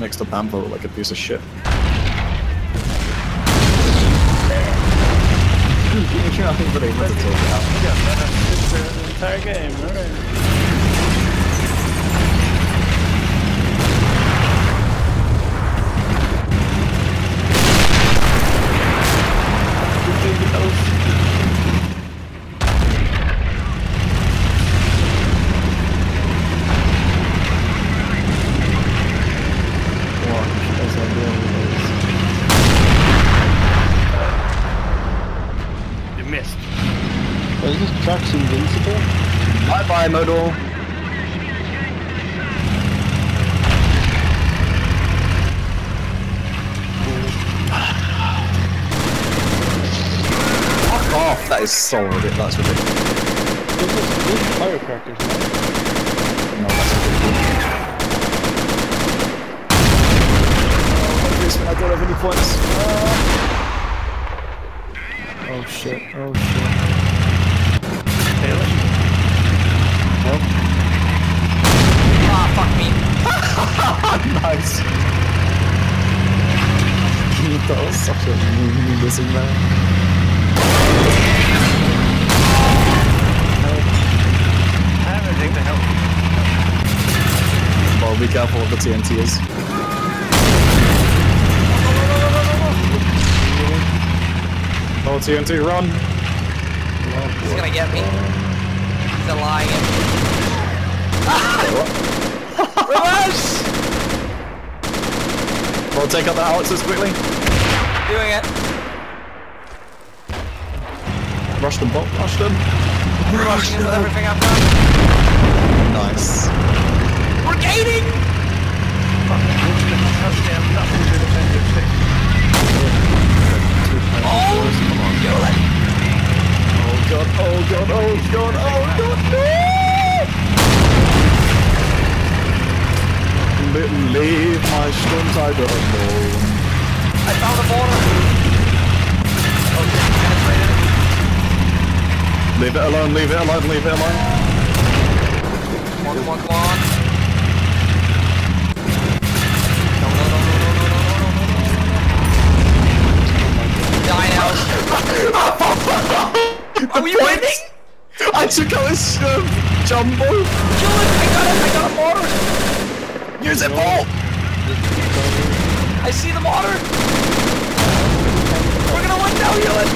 Next to Pampo like a piece of shit. You're not even able to talk out. Yeah, that's the entire game, alright. Watch as I deal with this. You missed. Is this truck's invincible? Bye, Fuck off! That is so ridiculous. That's ridiculous. This is, this is firecrackers. No, that's ridiculous. I don't have any points. Oh shit, oh shit. aus. Ach ja, ein bisschen mehr. Well, be careful what the TNT is. Oh, TNT, run! He's gonna get me. He's a lion. Ah! Reverse! Well, take out the howitzers quickly. Doing it. Rush them, Bob. Rush them. Rushing in with everything I've done. Nice. We're gaining! Goddamn, nothing to defend your face. Oh! Oh god, oh god, oh god, oh god, no! Li- Leave my stunt, I don't know. I found a border! Okay, penetrated. Leave it alone, leave it alone, leave it alone. Come on, come on, come on. No, no, no, no, no, no, no, no, no, no, no, no. Die now. Are we winning? I took out his um, jumbo. Kill it! I got it! I got a mortar! Use it, Paul. I see the mortar! We're gonna win now, Hewlett!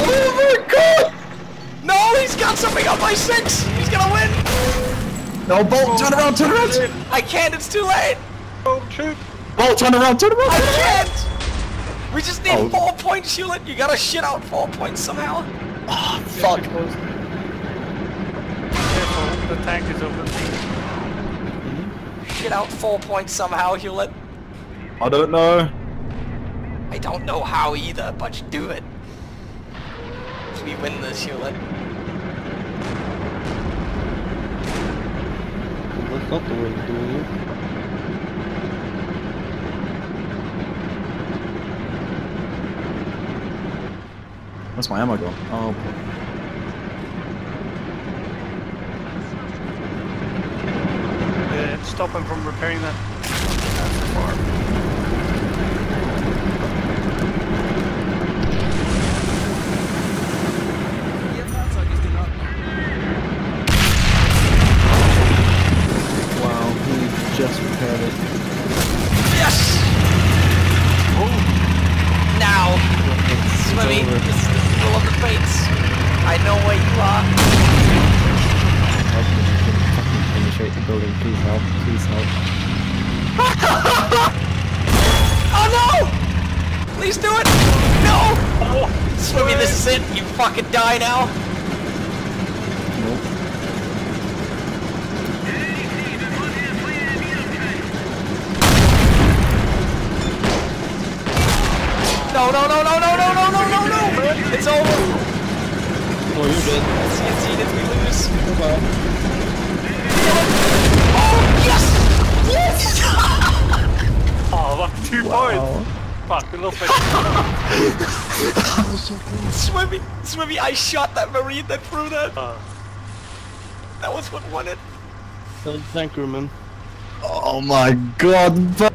Oh my god! No, he's got something up by six! He's gonna win! No, Bolt, turn around, turn around. I can't, it's too late! Oh, shoot. Bolt, turn around, turn around. I can't! We just need Oh. four points, Hewlett! You gotta shit out four points somehow! Ah, fuck. Careful, the tank is open. Shit out four points somehow, Hewlett. I don't know. I don't know how either, but do it. If We win this, Hewlett. That's not the way to do it. Where's my ammo gone? Oh, Uh, stop him from repairing that. That's far. Wow, he just. Yes! Now! This is the duel of the fates. I know where you are. Help me, you can fucking penetrate the building. Please help, please help. Oh no! Please do it! No! Oh, Swimmy, this is it. You fucking die now. No, no, no, no, no, no, no, no, no, no! It's over! Oh, you're dead. CNC if we lose. Goodbye. Oh, yes! Yes! Oh, that's two points. Wow. Fuck, the little fish. Swimmy, Swimmy, I shot that marine that threw that. Uh, That was what won it. Thank you, man. Oh my god, but